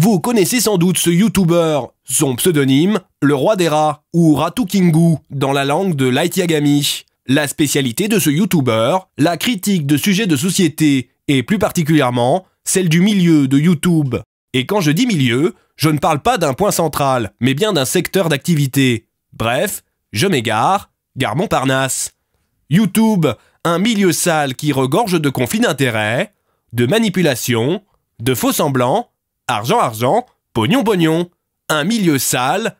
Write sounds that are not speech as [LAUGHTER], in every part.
Vous connaissez sans doute ce YouTuber, son pseudonyme, le roi des rats, ou Ratu Kingu, dans la langue de Light. La spécialité de ce YouTuber, la critique de sujets de société, et plus particulièrement, celle du milieu de YouTube. Et quand je dis milieu, je ne parle pas d'un point central, mais bien d'un secteur d'activité. Bref, je m'égare, gare Montparnasse. YouTube, un milieu sale qui regorge de conflits d'intérêts, de manipulation, de faux semblants, argent argent, pognon pognon. Un milieu sale,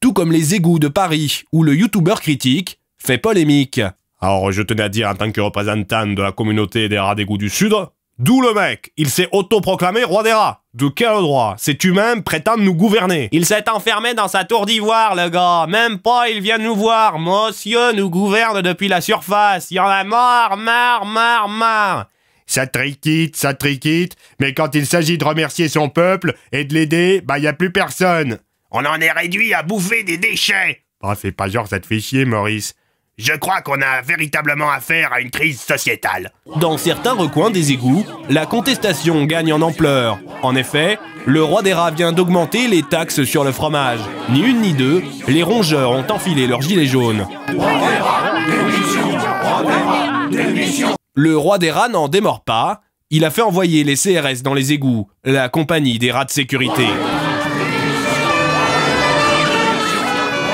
tout comme les égouts de Paris où le youtubeur critique fait polémique. Alors, je tenais à dire en tant que représentant de la communauté des rats d'égout du Sud, d'où le mec Il s'est autoproclamé roi des rats. De quel droit Cet humain prétend nous gouverner? Il s'est enfermé dans sa tour d'ivoire, le gars. Même pas, il vient nous voir. Monsieur nous gouverne depuis la surface. Il y en a marre, marre, marre, marre. Ça triquite, ça triquite, mais quand il s'agit de remercier son peuple et de l'aider, bah y a plus personne. On en est réduit à bouffer des déchets. Bah fais pas genre ça te fait chier, Maurice. Je crois qu'on a véritablement affaire à une crise sociétale. Dans certains recoins des égouts, la contestation gagne en ampleur. En effet, le roi des rats vient d'augmenter les taxes sur le fromage. Ni une ni deux, les rongeurs ont enfilé leurs gilets jaunes. Le roi des rats n'en démord pas. Il a fait envoyer les CRS dans les égouts, la compagnie des rats de sécurité.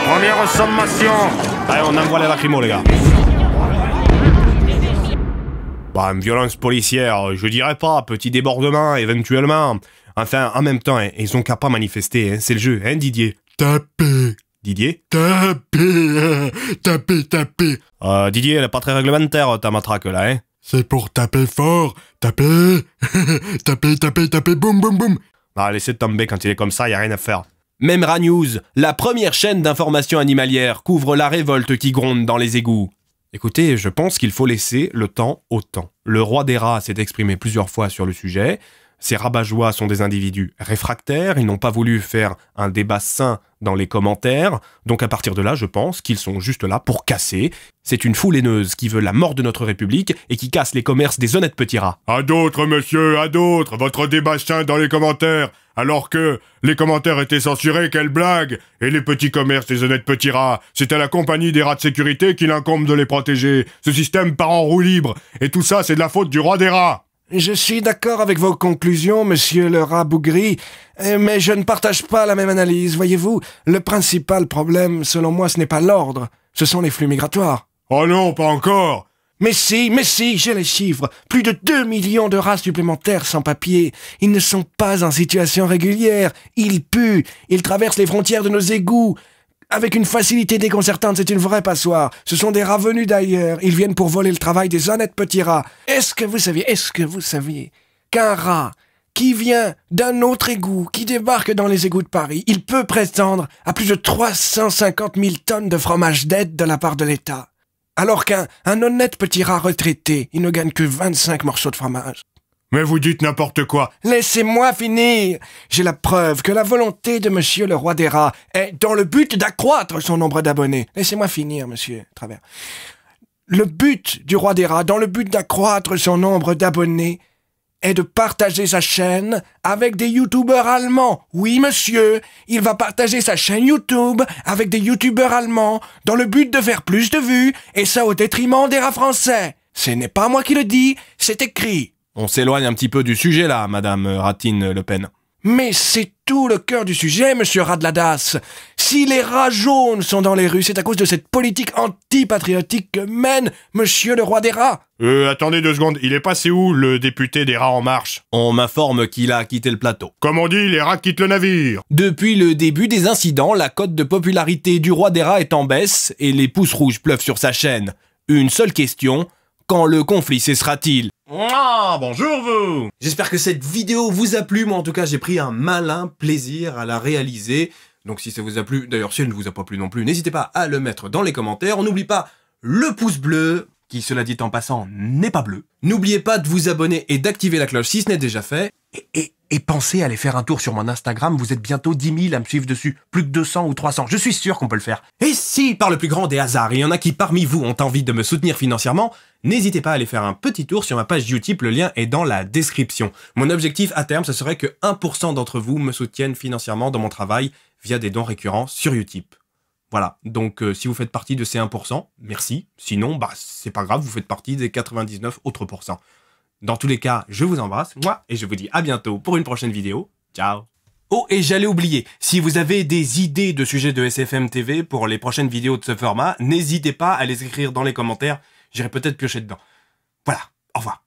Première sommation Allez, on envoie les lacrymos, les gars. Bah, une violence policière, je dirais pas, petit débordement, éventuellement. Enfin, en même temps, hein, ils ont qu'à pas manifester, hein, c'est le jeu, hein, Didier? Tapez, Didier? Tapez, [LAUGHS] tapez, tapez. euh, Didier, elle est pas très réglementaire, ta matraque, là, hein C'est pour taper fort. Tapez, [LAUGHS] tapez, tapez, tapez, boum, boum, boum. Ah, laissez tomber, quand il est comme ça, y a rien à faire. Même News, la première chaîne d'information animalière, couvre la révolte qui gronde dans les égouts. Écoutez, je pense qu'il faut laisser le temps au temps. Le roi des rats s'est exprimé plusieurs fois sur le sujet. Ces rabat sont des individus réfractaires, ils n'ont pas voulu faire un débat sain dans les commentaires, donc à partir de là, je pense qu'ils sont juste là pour casser. C'est une foule haineuse qui veut la mort de notre République et qui casse les commerces des honnêtes petits rats. À d'autres, monsieur, à d'autres, votre débat sain dans les commentaires. Alors que les commentaires étaient censurés, quelle blague Et les petits commerces des honnêtes petits rats, c'est à la compagnie des rats de sécurité qu'il incombe de les protéger. Ce système part en roue libre, et tout ça, c'est de la faute du roi des rats. Je suis d'accord avec vos conclusions, monsieur le rat bougri, euh, mais je ne partage pas la même analyse. Voyez-vous, le principal problème, selon moi, ce n'est pas l'ordre, ce sont les flux migratoires. Oh non, pas encore Mais si, mais si, j'ai les chiffres. Plus de 2 millions de rats supplémentaires sans papier. Ils ne sont pas en situation régulière. Ils puent. Ils traversent les frontières de nos égouts. Avec une facilité déconcertante, c'est une vraie passoire. Ce sont des rats venus d'ailleurs. Ils viennent pour voler le travail des honnêtes petits rats. Est-ce que vous saviez, est-ce que vous saviez qu'un rat qui vient d'un autre égout, qui débarque dans les égouts de Paris, il peut prétendre à plus de 350 000 tonnes de fromage d'aide de la part de l'État? Alors qu'un un honnête petit rat retraité, il ne gagne que 25 morceaux de fromage. Mais vous dites n'importe quoi. Laissez-moi finir. J'ai la preuve que la volonté de monsieur le roi des rats est dans le but d'accroître son nombre d'abonnés. Laissez-moi finir, monsieur Travers. Le but du roi des rats, dans le but d'accroître son nombre d'abonnés, est de partager sa chaîne avec des youtubeurs allemands. Oui, monsieur, il va partager sa chaîne YouTube avec des youtubeurs allemands dans le but de faire plus de vues, et ça au détriment des rats français. Ce n'est pas moi qui le dis, c'est écrit. On s'éloigne un petit peu du sujet là, madame Ratine Le Pen. Mais c'est tout le cœur du sujet, monsieur Radladas. Si les rats jaunes sont dans les rues, c'est à cause de cette politique antipatriotique que mène monsieur le roi des rats. Euh, attendez deux secondes, il est passé où, le député des rats en marche? On m'informe qu'il a quitté le plateau. Comme on dit, les rats quittent le navire Depuis le début des incidents, la cote de popularité du roi des rats est en baisse et les pouces rouges pleuvent sur sa chaîne. Une seule question, quand le conflit cessera-t-il Ah, bonjour vous J'espère que cette vidéo vous a plu, moi en tout cas j'ai pris un malin plaisir à la réaliser. Donc si ça vous a plu, d'ailleurs si elle ne vous a pas plu non plus, n'hésitez pas à le mettre dans les commentaires. On n'oublie pas le pouce bleu, qui cela dit en passant n'est pas bleu. N'oubliez pas de vous abonner et d'activer la cloche si ce n'est déjà fait. Et, pensez à aller faire un tour sur mon Instagram, vous êtes bientôt 10 000 à me suivre dessus. Plus que 200 ou 300, je suis sûr qu'on peut le faire. Et si, par le plus grand des hasards, il y en a qui parmi vous ont envie de me soutenir financièrement, n'hésitez pas à aller faire un petit tour sur ma page Utip, le lien est dans la description. Mon objectif à terme, ce serait que 1% d'entre vous me soutiennent financièrement dans mon travail via des dons récurrents sur Utip. Voilà, donc euh, si vous faites partie de ces 1%, merci. Sinon, bah c'est pas grave, vous faites partie des 99 autres pourcents. Dans tous les cas, je vous embrasse, moi, et je vous dis à bientôt pour une prochaine vidéo. Ciao Oh, et j'allais oublier, si vous avez des idées de sujets de SFM TV pour les prochaines vidéos de ce format, n'hésitez pas à les écrire dans les commentaires, j'irai peut-être piocher dedans. Voilà, au revoir.